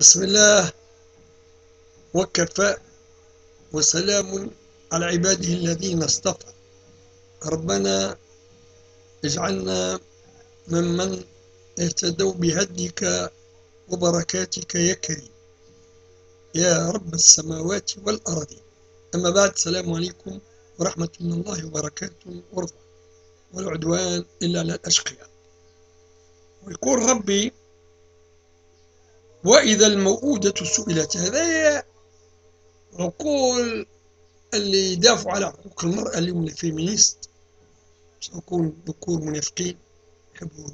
بسم الله. وكفى وسلام على عباده الذين اصطفى. ربنا اجعلنا ممن اهتدوا بهديك وبركاتك يا كريم. يا رب السماوات والأرض. أما بعد السلام عليكم ورحمة الله وبركاته. ورضا والعدوان إلا على الأشقياء. ويقول ربي وإذا الموءودة سئلت هذا عقول اللي يدافعوا على حقوق المرأة اللي هم الفيمينيست. يكون ذكور منافقين يحبوا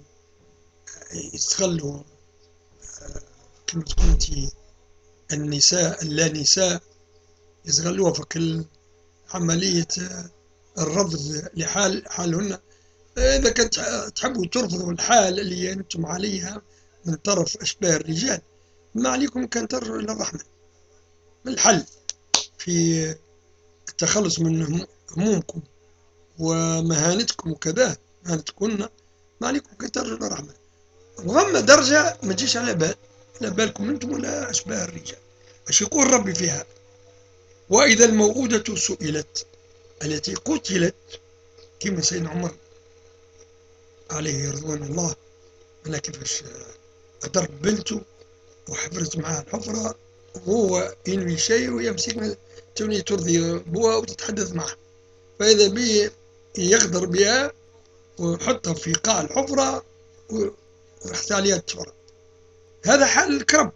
يستغلوا كما تكون أنت النساء اللا نساء يستغلوها في كل عملية الرفض لحال حالهن. إذا كنت تحبوا ترفضوا الحال اللي أنتم عليها من طرف أشباه الرجال. ما عليكم كان ترجعوا إلى الرحمن الحل في التخلص من همومكم ومهانتكم وكذا مهانتكن ما عليكم كان ترجعوا إلى الرحمن وغم درجة ما تجيش على بال على بالكم أنتم ولا أشباه الرجال. إيش يقول ربي فيها؟ وإذا الموءودة سئلت التي قتلت كما سيدنا عمر عليه رضوان الله؟ أنا كيفاش ضرب بنته وحفرت معها الحفرة وهو ينوي شيء وهي مسكنا توني ترضي بوها وتتحدث معها فإذا بي يغدر بها ويحطها في قاع الحفرة ويحط عليها التراب هذا حال الكرب.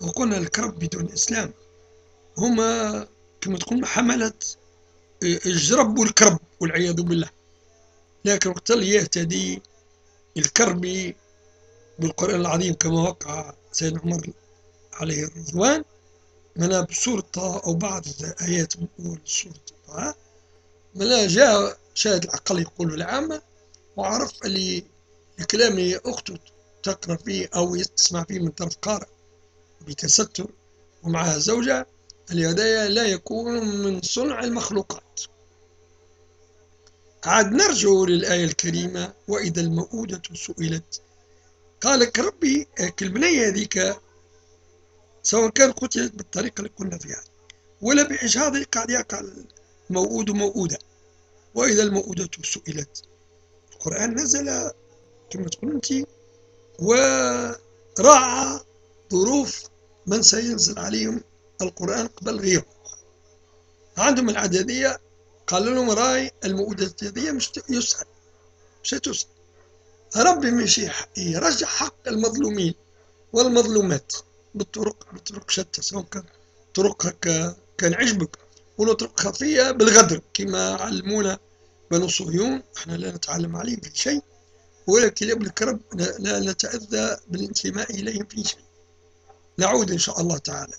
وقلنا الكرب بدون إسلام. هما كما تقول حملة الجرب والكرب والعياذ بالله. لكن وقت اللي يهتدي الكربي بالقرآن العظيم كما وقع سيدنا عمر عليه الرضوان من بسورة أو بعض الآيات من سورة طه من جاء شاهد العقل يقول العامة وعرف اللي الكلام أخته تقرأ فيه أو تسمع فيه من طرف قارئ بتستر ومعها زوجة الهدايا لا يكون من صنع المخلوقات. عاد نرجع للآية الكريمة وإذا المؤودة سئلت قال لك ربي البنية هذيك سواء كان قتلت بالطريقة اللي قلنا فيها ولا بإجهاض قاعد يقع موؤود موؤودة. وإذا الموؤودة سئلت القرآن نزل كما تقول أنت وراعى ظروف من سينزل عليهم القرآن قبل غيره. عندهم العددية قال لهم رأي المؤودة هذه مش يسأل مش تسأل. ربي مش يرجع حق المظلومين والمظلومات بالطرق بطرق شتى سواء كان طرق كان عجبك ولا طرق خفية بالغدر كما علمونا بنو صهيون إحنا لا نتعلم عليهم في شيء ولكن ابن الكرب لا نتأذى بالانتماء إليهم في شيء. نعود إن شاء الله تعالى.